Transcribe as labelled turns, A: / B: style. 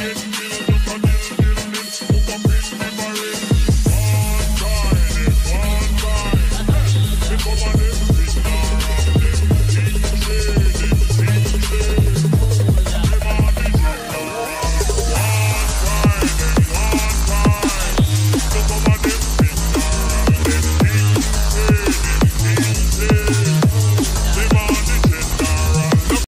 A: minutes.